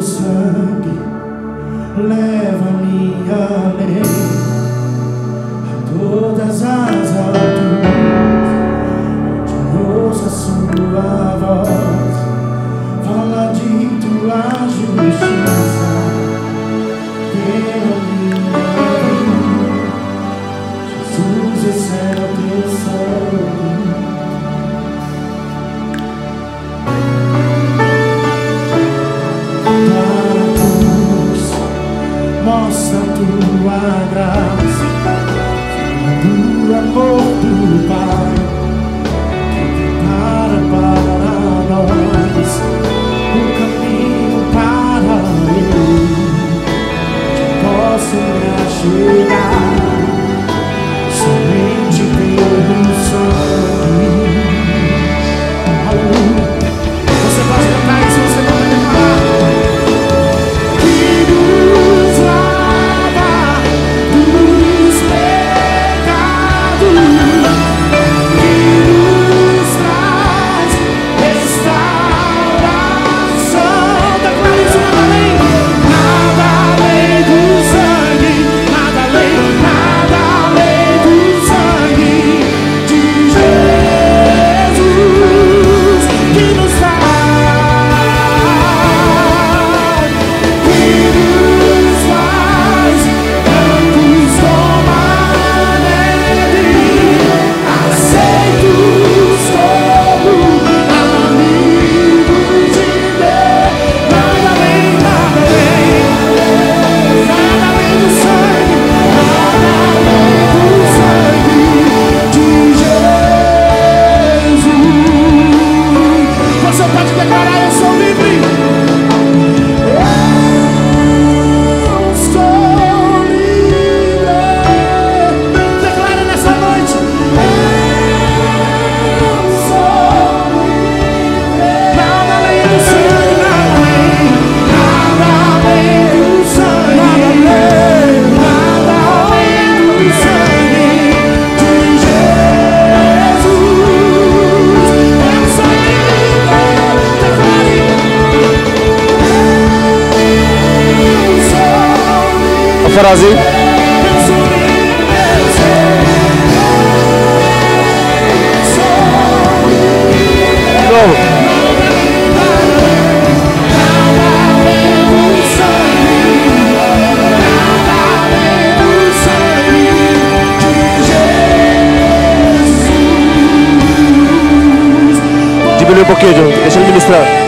teu sangue leva-me além a todas as alturas onde ouça a sua mostra a tua graça, do amor do Pai, que para para nós o caminho para eu, que posso me ajudar. pode declarar: Eu sou livre. Brasil. De novo. Diminui um pouquinho, deixa ele ministrar.